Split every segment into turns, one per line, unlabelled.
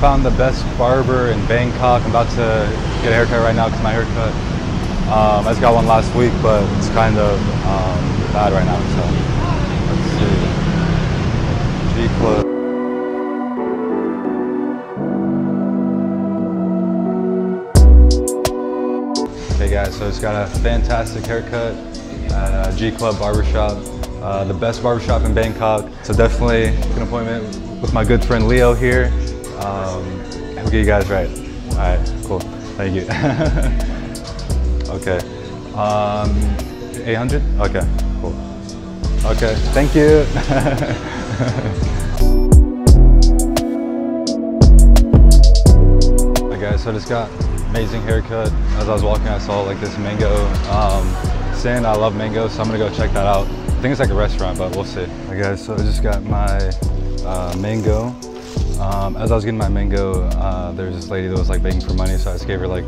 found the best barber in Bangkok. I'm about to get a haircut right now because my haircut, um, I just got one last week, but it's kind of um, bad right now. So let's see. G Club. Okay guys, so it's got a fantastic haircut at uh, G Club Barbershop. Uh, the best barbershop in Bangkok. So definitely an appointment with my good friend Leo here. Um, he'll get you guys right. All right, cool. Thank you. okay. Um, 800? Okay, cool. Okay, thank you. Guys, so I just got amazing haircut. As I was walking, I saw like this mango um. I love mango, so I'm gonna go check that out. I think it's like a restaurant, but we'll see. Guys, so I just got my uh, mango. Um, as I was getting my mango, uh, was this lady that was like begging for money, so I just gave her like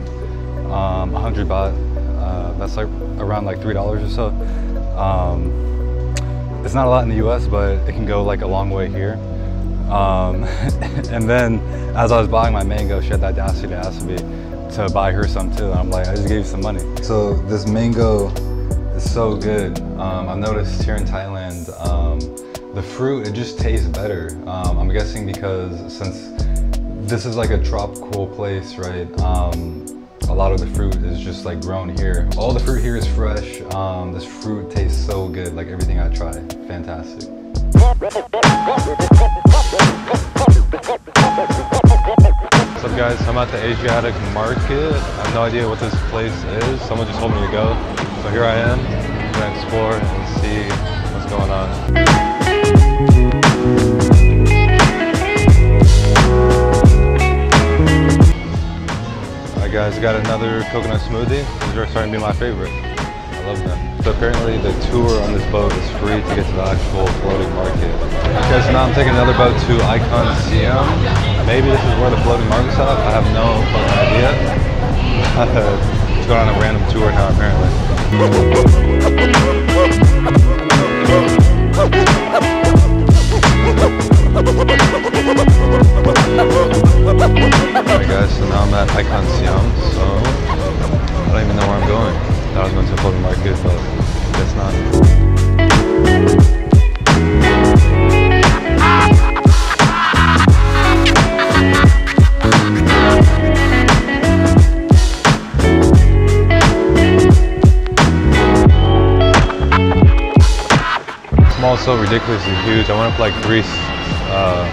um, 100 baht. Uh, that's like around like $3 or so. Um, it's not a lot in the US, but it can go like a long way here. Um, and then as I was buying my mango, she had the audacity to ask me to buy her some too. And I'm like, I just gave you some money. So this mango is so good. Um, I've noticed here in Thailand, um, the fruit, it just tastes better. Um, I'm guessing because since this is like a tropical place, right? Um, a lot of the fruit is just like grown here. All the fruit here is fresh. Um, this fruit tastes so good, like everything I try. Fantastic. What's up guys, I'm at the Asiatic Market. I have no idea what this place is. Someone just told me to go. So here I am, I'm gonna explore and see what's going on. Guys, got another coconut smoothie. These are starting to be my favorite. I love them. So apparently the tour on this boat is free to get to the actual floating market. Okay, so now I'm taking another boat to Icon Siam. Maybe this is where the floating market's at. I have no fucking idea. Just going on a random tour now apparently. mall is so ridiculously huge. I went up like three uh,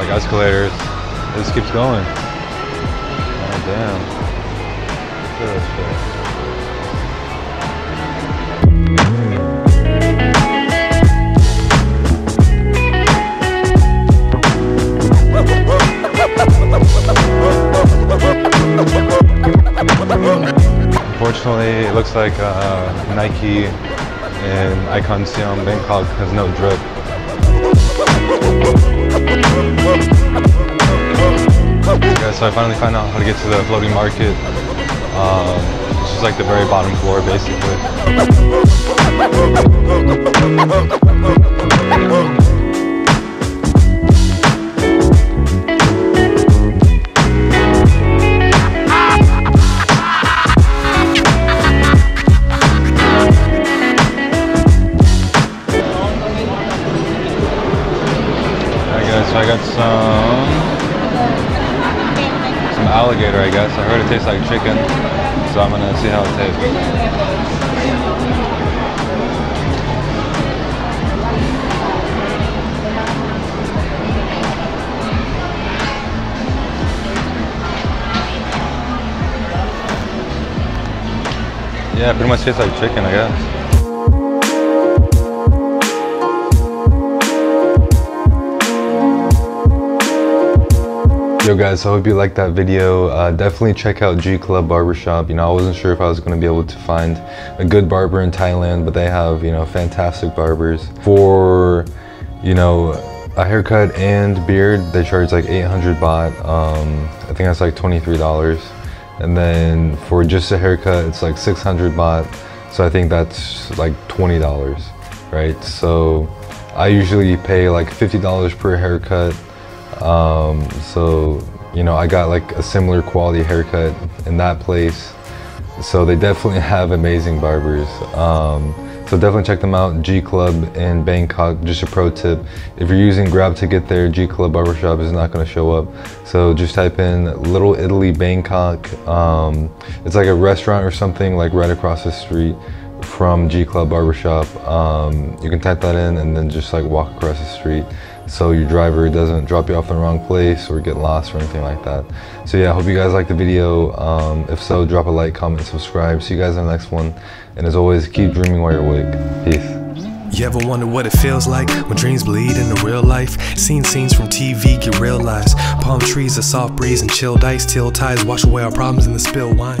like escalators. It just keeps going. Oh damn. Look at that shit. Unfortunately, it looks like uh, Nike in Icon Siam, Bangkok has no drip. So I finally found out how to get to the floating market. Um, it's just like the very bottom floor, basically. I guess I heard it tastes like chicken, so I'm gonna see how it tastes. Yeah, pretty much tastes like chicken, I guess. Yo guys, I hope you liked that video. Uh, definitely check out G Club Barbershop. You know, I wasn't sure if I was going to be able to find a good barber in Thailand, but they have, you know, fantastic barbers. For, you know, a haircut and beard, they charge like 800 baht. Um, I think that's like $23. And then for just a haircut, it's like 600 baht. So I think that's like $20, right? So I usually pay like $50 per haircut. Um, so you know, I got like a similar quality haircut in that place. So they definitely have amazing barbers. Um, so definitely check them out, G Club in Bangkok. Just a pro tip, if you're using Grab to get there, G Club Barbershop is not gonna show up. So just type in Little Italy Bangkok. Um, it's like a restaurant or something like right across the street from G Club Barbershop. Um, you can type that in and then just like walk across the street so your driver doesn't drop you off in the wrong place or get lost or anything like that. So yeah, I hope you guys liked the video. Um, if so, drop a like, comment, subscribe. See you guys in the next one. And as always, keep dreaming while you're awake. Peace.
You ever wonder what it feels like when dreams bleed into real life? Seeing scenes from TV get realized. Palm trees, a soft breeze, and chilled ice till tides wash away our problems in the spill wine.